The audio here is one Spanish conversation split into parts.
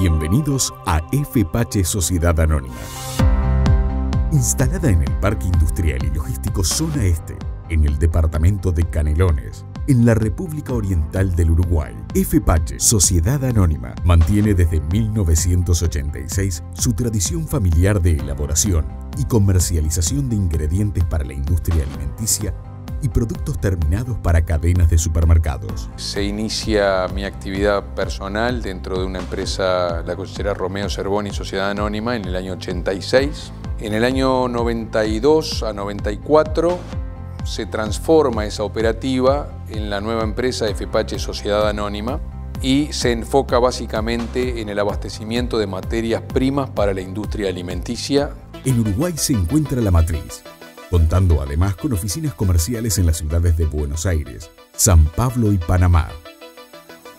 Bienvenidos a Pache Sociedad Anónima. Instalada en el Parque Industrial y Logístico Zona Este, en el departamento de Canelones, en la República Oriental del Uruguay, Pache Sociedad Anónima mantiene desde 1986 su tradición familiar de elaboración y comercialización de ingredientes para la industria alimenticia y productos terminados para cadenas de supermercados. Se inicia mi actividad personal dentro de una empresa, la cosechera Romeo Cervoni Sociedad Anónima, en el año 86. En el año 92 a 94 se transforma esa operativa en la nueva empresa FPH Sociedad Anónima y se enfoca básicamente en el abastecimiento de materias primas para la industria alimenticia. En Uruguay se encuentra la matriz, contando además con oficinas comerciales en las ciudades de Buenos Aires, San Pablo y Panamá.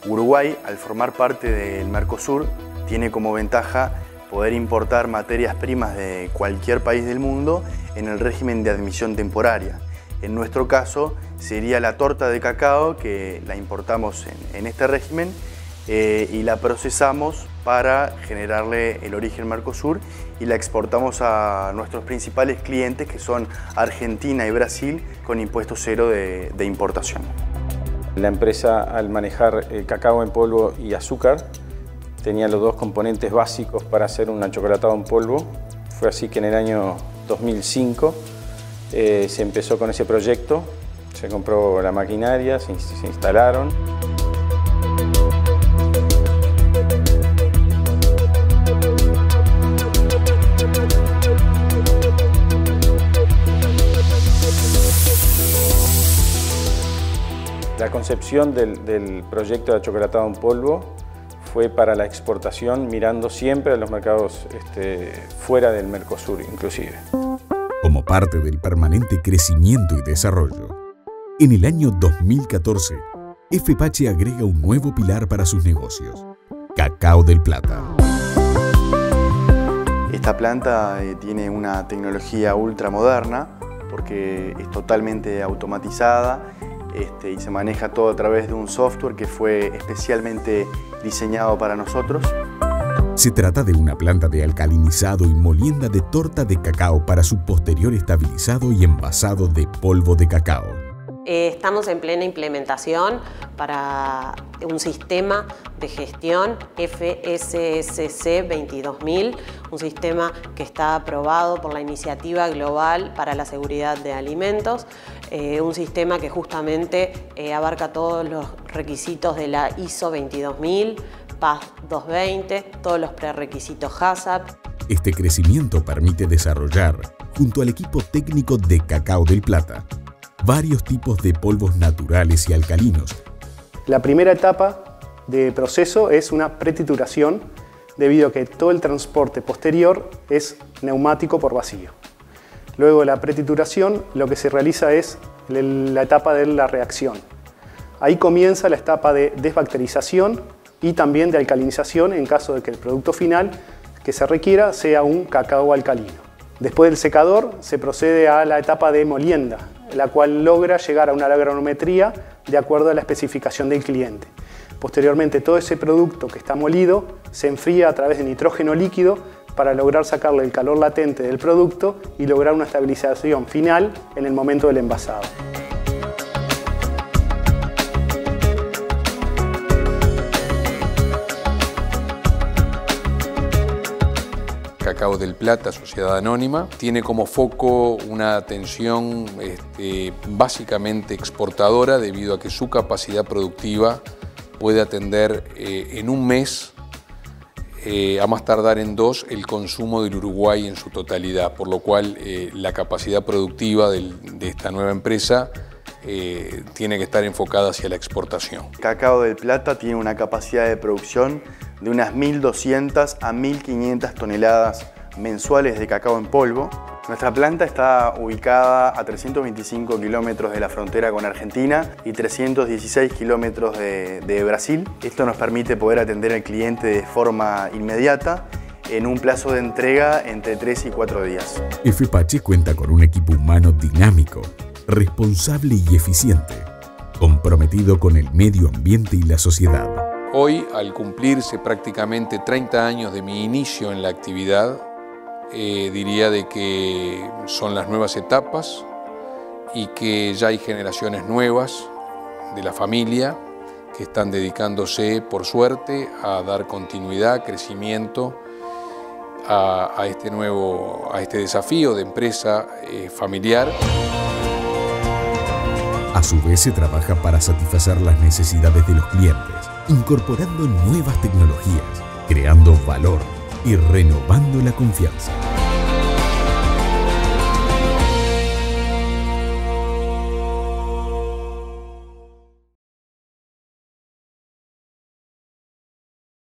Uruguay, al formar parte del Mercosur, tiene como ventaja poder importar materias primas de cualquier país del mundo en el régimen de admisión temporaria. En nuestro caso sería la torta de cacao que la importamos en, este régimen eh, y la procesamos para generarle el origen Mercosur y la exportamos a nuestros principales clientes que son Argentina y Brasil con impuesto cero de, importación. La empresa al manejar el cacao en polvo y azúcar tenía los dos componentes básicos para hacer un chocolatado en polvo. Fue así que en el año 2005 eh, se empezó con ese proyecto, se compró la maquinaria, se instalaron. Concepción del, proyecto de achocolatado en polvo fue para la exportación mirando siempre a los mercados este, fuera del Mercosur inclusive. Como parte del permanente crecimiento y desarrollo, en el año 2014, FPH agrega un nuevo pilar para sus negocios, Cacao del Plata. Esta planta eh, tiene una tecnología ultra moderna porque es totalmente automatizada este, y se maneja todo a través de un software que fue especialmente diseñado para nosotros. Se trata de una planta de alcalinizado y molienda de torta de cacao para su posterior estabilizado y envasado de polvo de cacao. Eh, estamos en plena implementación para un sistema de gestión FSSC 22000, un sistema que está aprobado por la Iniciativa Global para la Seguridad de Alimentos, eh, un sistema que justamente eh, abarca todos los requisitos de la ISO 22000, PAS 220, todos los prerequisitos HACCP. Este crecimiento permite desarrollar, junto al equipo técnico de Cacao del Plata, varios tipos de polvos naturales y alcalinos. La primera etapa de proceso es una pretituración debido a que todo el transporte posterior es neumático por vacío. Luego de la pretituración lo que se realiza es la etapa de la reacción. Ahí comienza la etapa de desbacterización y también de alcalinización en caso de que el producto final que se requiera sea un cacao alcalino. Después del secador se procede a la etapa de molienda, la cual logra llegar a una granulometría de acuerdo a la especificación del cliente. Posteriormente todo ese producto que está molido se enfría a través de nitrógeno líquido para lograr sacarle el calor latente del producto y lograr una estabilización final en el momento del envasado. Cacao del Plata, Sociedad Anónima, tiene como foco una atención este, básicamente exportadora debido a que su capacidad productiva puede atender eh, en un mes, eh, a más tardar en dos, el consumo del Uruguay en su totalidad, por lo cual eh, la capacidad productiva de esta nueva empresa tiene que estar enfocada hacia la exportación. Cacao del Plata tiene una capacidad de producción de unas 1.200 a 1.500 toneladas mensuales de cacao en polvo. Nuestra planta está ubicada a 325 kilómetros de la frontera con Argentina y 316 kilómetros de, Brasil. Esto nos permite poder atender al cliente de forma inmediata en un plazo de entrega entre 3 y 4 días. FPACHE cuenta con un equipo humano dinámico, responsable y eficiente, comprometido con el medio ambiente y la sociedad. Hoy, al cumplirse prácticamente 30 años de mi inicio en la actividad, eh, diría de que son las nuevas etapas y que ya hay generaciones nuevas de la familia que están dedicándose, por suerte, a dar continuidad, crecimiento a, este nuevo, a este desafío de empresa eh, familiar. A su vez se trabaja para satisfacer las necesidades de los clientes, incorporando nuevas tecnologías, creando valor y renovando la confianza.